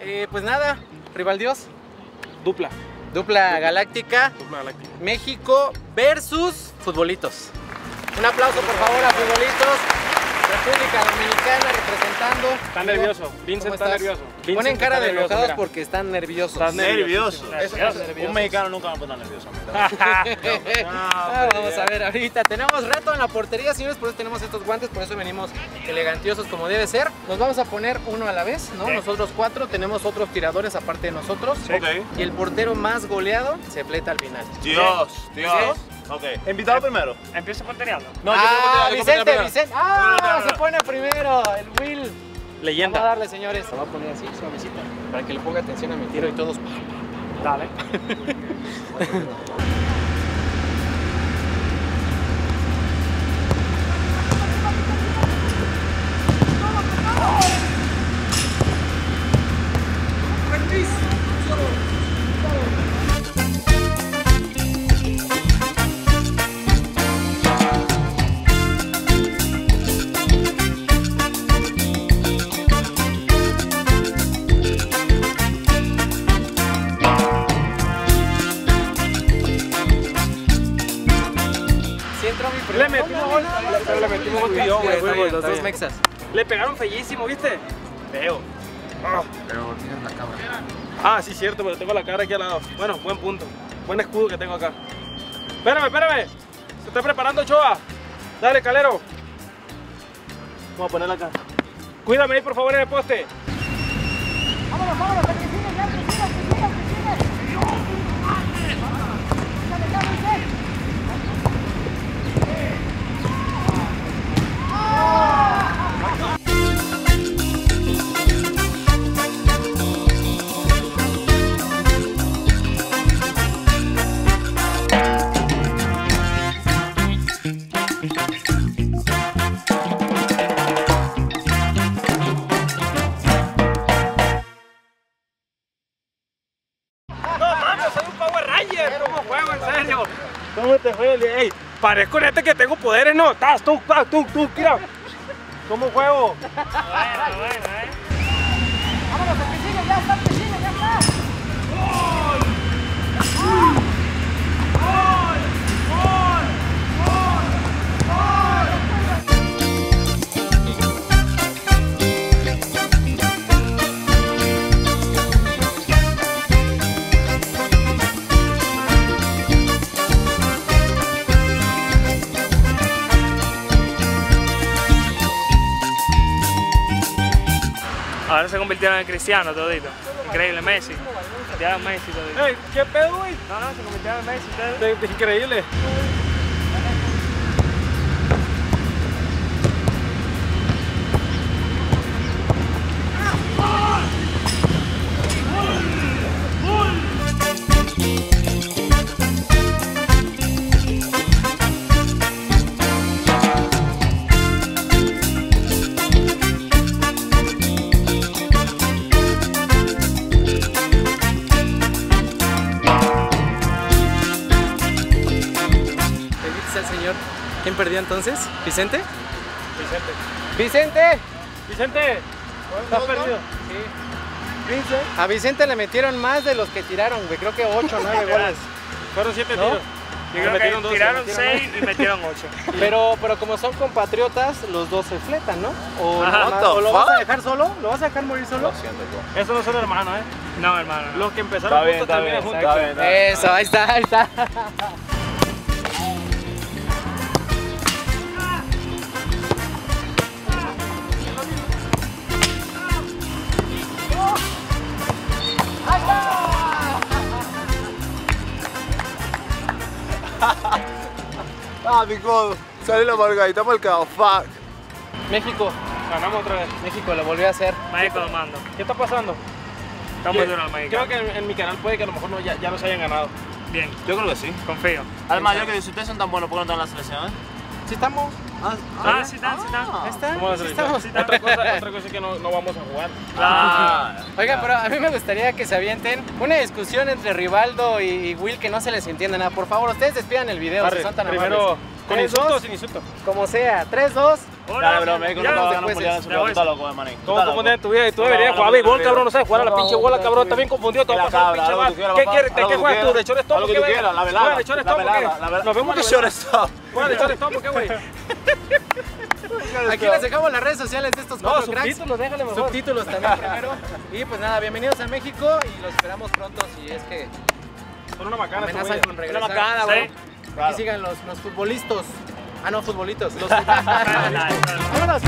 Eh, pues nada, Rival Dios, Dupla. dupla galáctica, Dupla galáctica. México versus futbolitos. Un aplauso por favor a futbolitos. República Dominicana representando. Está nervioso. ¿cómo Vincent está nervioso. Vincent Ponen cara de enojados mira. porque están nerviosos. Eso- nerviosos. Un mexicano nunca va a poner nervioso. ver, ahorita tenemos reto en la portería, señores, por eso tenemos estos guantes, por eso venimos elegantiosos como debe ser. Nos vamos a poner uno a la vez, ¿no? Nosotros cuatro, tenemos otros tiradores aparte de nosotros. Ok. Y el portero más goleado se fleta al final. Dios, Dios. Ok. Invitado primero. Empieza portereando. No, yo ah, que Vicente, primero. Vicente. No, no, Ah, no, se pone primero, el Will. Vamos a Leyenda. darle, señores. Se va a poner así, suavecito, para que le ponga atención a mi tiro y todos. Dale. Le metimos gol. Pero le metimos gol tú y yo, güey. Está bien, Los dos bien. mexas. Le pegaron fellísimo, ¿viste? Feo. Pero tienes la cabra. Ah, sí, cierto, pero tengo la cara aquí al lado. Bueno, buen punto. Buen escudo que tengo acá. Espérame, espérame. Se está preparando Ochoa. Dale, calero. Vamos a ponerla acá. Cuídame ahí, por favor, en el poste. ¿Cómo te juego? Ey, parezco en este que tengo poderes, no. Estás tú, tú, tú, tú, mira. ¿Cómo juego? Bueno, bueno, eh. Ahora se convirtieron en cristianos todito. Increíble, Messi. Ya Messi todito. Ey, ¿qué pedo, güey? No, no, se convirtieron en Messi ustedes. Increíble. Al Señor. ¿Quién perdió entonces? ¿Vicente? Vicente. ¡Vicente! Vicente, estás perdido. A Vicente le metieron más de los que tiraron, güey. Creo que 8 o 9 goles. Fueron siete ¿No? tiros. Yo creo metieron que dos, le tiraron metieron 6 y metieron 8. Pero, pero como son compatriotas, los dos se fletan, ¿no? ¿O, Ajá. lo, the o lo vas a dejar solo? ¿Lo vas a dejar morir solo? Esos no son hermanos, ¿eh? No, hermano. no. Los que empezaron juntos terminan juntos. Eso, ahí está, ahí está. Ah, mi codo. Sale la margarita marcado. Fuck. México, Ganamos otra vez. México lo volvió a hacer. México lo mando. ¿Qué está pasando? Muy duro el Creo que en, en mi canal puede que a lo mejor no, ya, ya los hayan ganado. Bien, Yo creo que sí. confío. Además, yo que si ustedes son tan buenos, ¿por qué no están en la selección? eh? ¿Sí estamos? Ah, sí están, sí están. ¿Ahí está? ¿Cómo ¿Sí estamos? Otra cosa, otra cosa es que no, no vamos a jugar. Ah, Oiga, pero a mí me gustaría que se avienten una discusión entre Rivaldo y Will que no se les entiende nada. Por favor, ustedes despidan el video si Arre, son tan primero, amables. ¿con insulto o sin insulto? Como sea. 3, 2, Hola, Dale, bro, México no ya, te va a se ganar un puede, mundial en su vida, está loco, eh, manín. ¿Cómo en tu vida? Y tú No, deberías no, jugar no, béisbol, no, cabrón, no sabes jugar a la no, pinche no, bola, no, cabrón. no, Estás bien confundido, te vas a pasar pinche haz lo que mal. ¿Qué quieres? Haz ¿De lo qué juegas tú? ¿De shortstop lo que qué, tú quieras, la ¿Juegas velada, de shortstop qué? Nos vemos ¿Qué de shortstop? ¿Juegas de shortstop qué, güey? Aquí les dejamos las redes sociales de estos No, cuatro cracks. subtítulos, déjale mejor. Subtítulos también primero. Y pues nada, bienvenidos a México y los esperamos pronto si es que Son una macana, amenazan con regresar. macana, Sí. bro. Aquí sigan los, los futbolistas. Ah, no, futbolitos. Los... Vámonos.